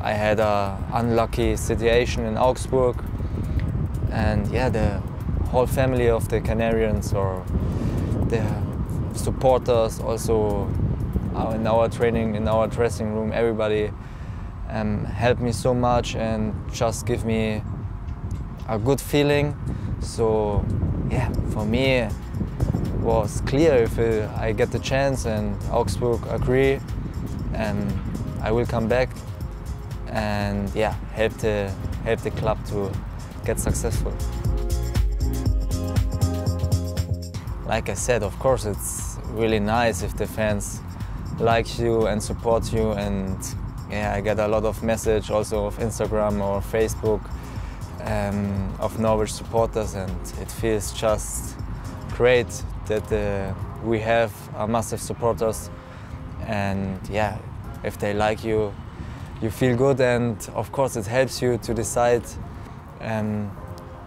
I had a unlucky situation in Augsburg, and yeah, the whole family of the Canarians or the supporters also uh, in our training, in our dressing room, everybody um, helped me so much and just give me a good feeling. So yeah, for me it was clear if uh, I get the chance and Augsburg agree, and I will come back and yeah, help the help the club to get successful. Like I said, of course, it's really nice if the fans like you and support you. And yeah, I get a lot of message also of Instagram or Facebook um, of Norwich supporters. And it feels just great that uh, we have a massive supporters. And yeah, if they like you, you feel good and of course it helps you to decide um,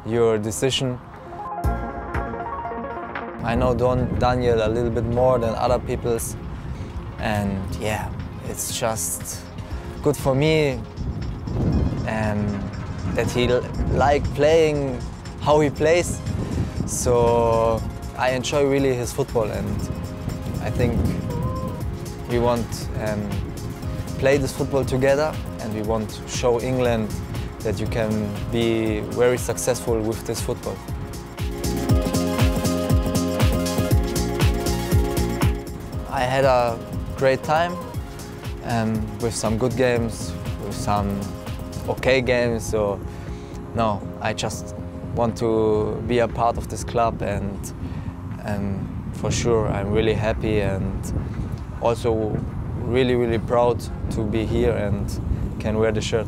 your decision. I know Don Daniel a little bit more than other people's and yeah, it's just good for me um, that he like playing how he plays. So I enjoy really his football and I think we want um, play this football together and we want to show England that you can be very successful with this football. I had a great time um, with some good games, with some okay games. So no, I just want to be a part of this club and um, for sure I'm really happy and also really really proud to be here and can wear the shirt.